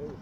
Hey.